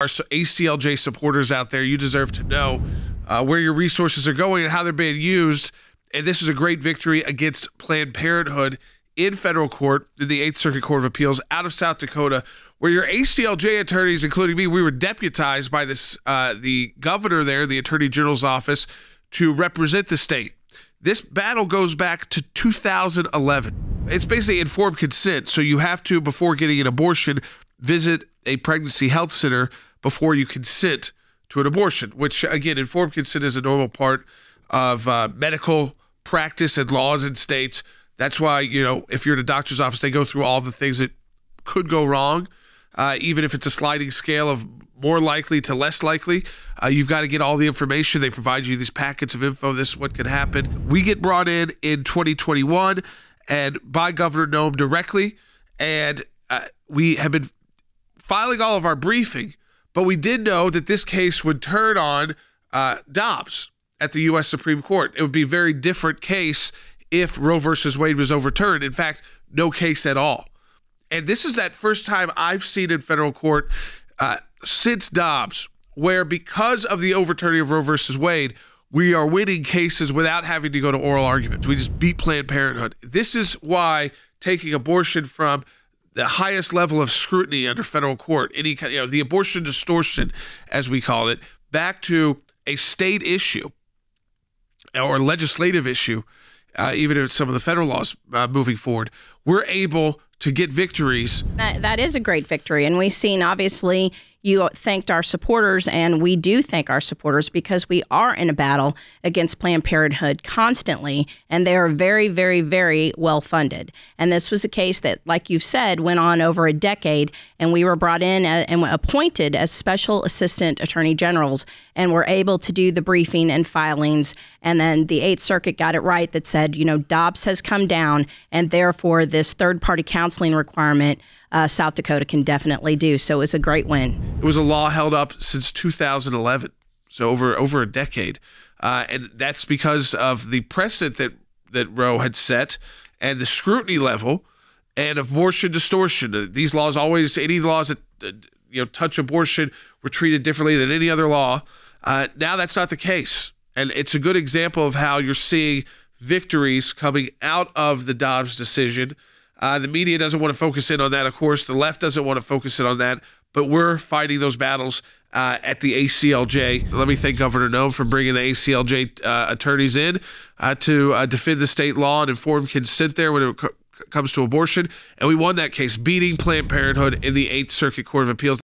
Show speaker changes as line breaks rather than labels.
our ACLJ supporters out there, you deserve to know uh, where your resources are going and how they're being used. And this is a great victory against Planned Parenthood in federal court in the Eighth Circuit Court of Appeals out of South Dakota, where your ACLJ attorneys, including me, we were deputized by this uh, the governor there, the Attorney General's office, to represent the state. This battle goes back to 2011. It's basically informed consent, so you have to, before getting an abortion, visit a pregnancy health center before you consent to an abortion, which again, informed consent is a normal part of uh, medical practice and laws in states. That's why, you know, if you're in a doctor's office, they go through all the things that could go wrong, uh, even if it's a sliding scale of more likely to less likely. Uh, you've got to get all the information. They provide you these packets of info. This is what could happen. We get brought in in 2021 and by Governor Noem directly, and uh, we have been filing all of our briefing, but we did know that this case would turn on uh, Dobbs at the U.S. Supreme Court. It would be a very different case if Roe versus Wade was overturned. In fact, no case at all. And this is that first time I've seen in federal court uh, since Dobbs, where because of the overturning of Roe versus Wade, we are winning cases without having to go to oral arguments. We just beat Planned Parenthood. This is why taking abortion from the highest level of scrutiny under federal court, any kind, you know, the abortion distortion, as we call it, back to a state issue or legislative issue, uh, even if some of the federal laws uh, moving forward, we're able to get victories.
That, that is a great victory. And we've seen, obviously, you thanked our supporters, and we do thank our supporters because we are in a battle against Planned Parenthood constantly, and they are very, very, very well funded. And this was a case that, like you've said, went on over a decade, and we were brought in uh, and appointed as special assistant attorney generals, and were able to do the briefing and filings. And then the Eighth Circuit got it right that said, you know, Dobbs has come down, and therefore this third party counseling requirement uh, South Dakota can definitely do. So it was a great win.
It was a law held up since 2011, so over over a decade, uh, and that's because of the precedent that that Roe had set and the scrutiny level and of abortion distortion. Uh, these laws always any laws that uh, you know touch abortion were treated differently than any other law. Uh, now that's not the case, and it's a good example of how you're seeing victories coming out of the Dobbs decision uh, the media doesn't want to focus in on that, of course. The left doesn't want to focus in on that, but we're fighting those battles uh, at the ACLJ. Let me thank Governor Noem for bringing the ACLJ uh, attorneys in uh, to uh, defend the state law and informed consent there when it comes to abortion. And we won that case, beating Planned Parenthood in the Eighth Circuit Court of Appeals.